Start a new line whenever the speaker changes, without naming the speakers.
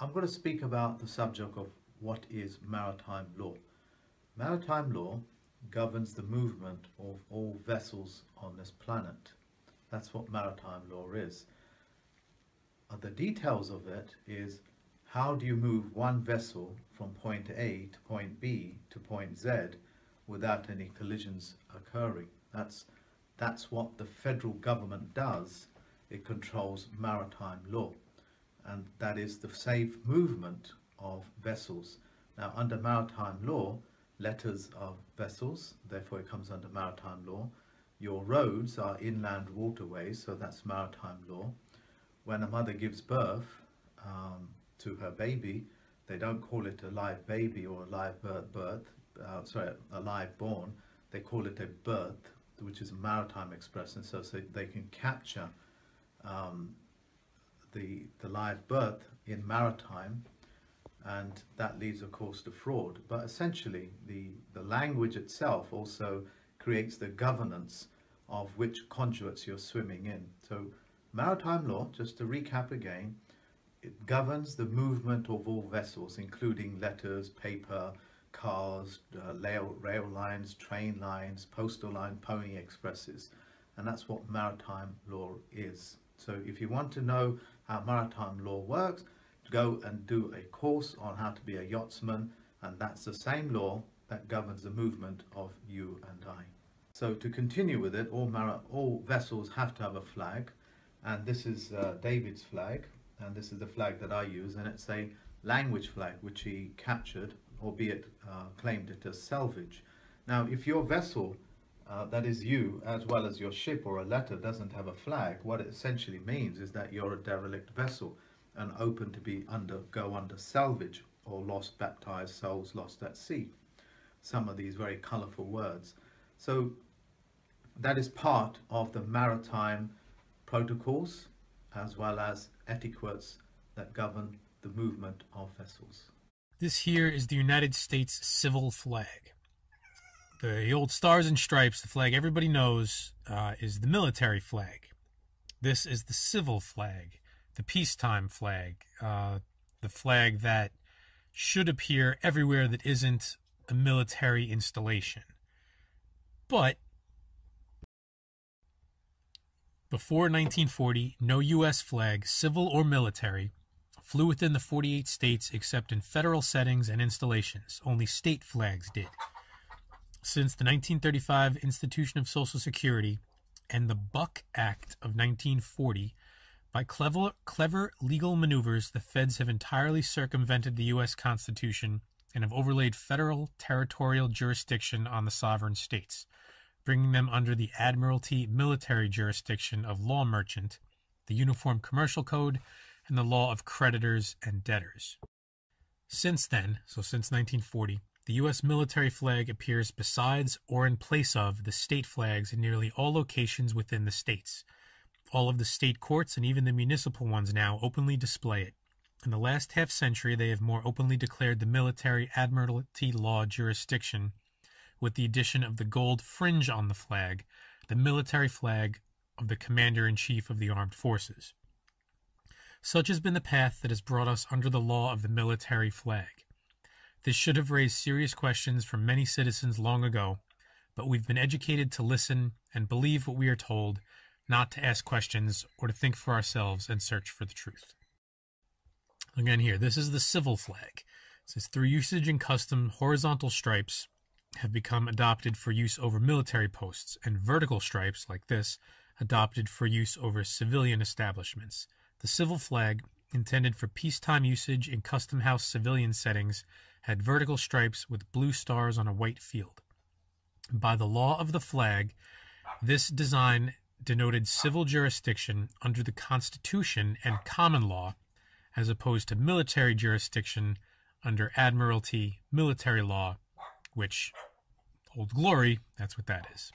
I'm going to speak about the subject of what is maritime law. Maritime law governs the movement of all vessels on this planet. That's what maritime law is. Uh, the details of it is how do you move one vessel from point A to point B to point Z without any collisions occurring. That's, that's what the federal government does. It controls maritime law and that is the safe movement of vessels. Now, under maritime law, letters are vessels, therefore it comes under maritime law. Your roads are inland waterways, so that's maritime law. When a mother gives birth um, to her baby, they don't call it a live baby or a live birth, birth uh, sorry, a live born. They call it a birth, which is a maritime expression, so, so they can capture um, the, the live birth in maritime and that leads of course to fraud. But essentially the the language itself also creates the governance of which conduits you're swimming in. So maritime law just to recap again it governs the movement of all vessels including letters paper cars uh, rail, rail lines train lines postal line pony expresses and that's what maritime law is so if you want to know how maritime law works, go and do a course on how to be a yachtsman and that's the same law that governs the movement of you and I. So to continue with it, all, all vessels have to have a flag and this is uh, David's flag and this is the flag that I use and it's a language flag which he captured albeit uh, claimed it as salvage. Now if your vessel uh, that is you as well as your ship or a letter doesn't have a flag, what it essentially means is that you're a derelict vessel and open to be under go under salvage or lost baptized souls lost at sea. Some of these very colourful words. So that is part of the maritime protocols as well as etiquettes that govern the movement of vessels.
This here is the United States civil flag. The old stars and stripes, the flag everybody knows, uh, is the military flag. This is the civil flag, the peacetime flag, uh, the flag that should appear everywhere that isn't a military installation. But before 1940, no U.S. flag, civil or military, flew within the 48 states except in federal settings and installations. Only state flags did since the 1935 Institution of Social Security and the Buck Act of 1940, by clever, clever legal maneuvers, the feds have entirely circumvented the U.S. Constitution and have overlaid federal territorial jurisdiction on the sovereign states, bringing them under the Admiralty military jurisdiction of law merchant, the Uniform Commercial Code, and the law of creditors and debtors. Since then, so since 1940, the U.S. military flag appears besides or in place of the state flags in nearly all locations within the states. All of the state courts and even the municipal ones now openly display it. In the last half century, they have more openly declared the military admiralty law jurisdiction, with the addition of the gold fringe on the flag, the military flag of the Commander in Chief of the Armed Forces. Such has been the path that has brought us under the law of the military flag. This should have raised serious questions for many citizens long ago, but we've been educated to listen and believe what we are told, not to ask questions or to think for ourselves and search for the truth. Again, here, this is the civil flag. It says through usage and custom, horizontal stripes have become adopted for use over military posts, and vertical stripes, like this, adopted for use over civilian establishments. The civil flag, intended for peacetime usage in custom house civilian settings, had vertical stripes with blue stars on a white field. By the law of the flag, this design denoted civil jurisdiction under the Constitution and common law, as opposed to military jurisdiction under admiralty military law, which, Old Glory, that's what that is.